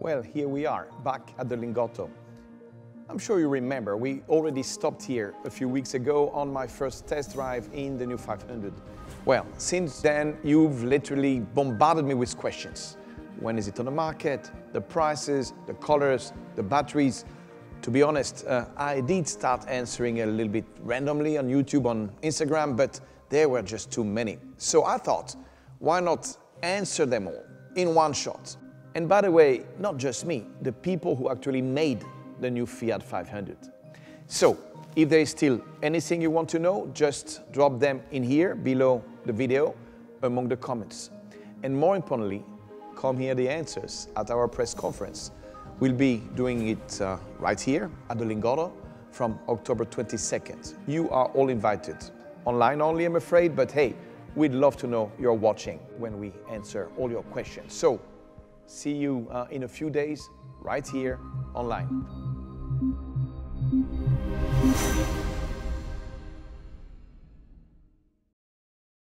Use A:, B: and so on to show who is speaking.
A: Well, here we are, back at the Lingotto. I'm sure you remember, we already stopped here a few weeks ago on my first test drive in the new 500. Well, since then, you've literally bombarded me with questions. When is it on the market? The prices, the colors, the batteries. To be honest, uh, I did start answering a little bit randomly on YouTube, on Instagram, but there were just too many. So I thought, why not answer them all in one shot? And by the way, not just me, the people who actually made the new Fiat 500. So, if there is still anything you want to know, just drop them in here below the video among the comments. And more importantly, come hear the answers at our press conference. We'll be doing it uh, right here at the Lingotto from October 22nd. You are all invited. Online only, I'm afraid, but hey, we'd love to know you're watching when we answer all your questions. So, See you uh, in a few days right here online.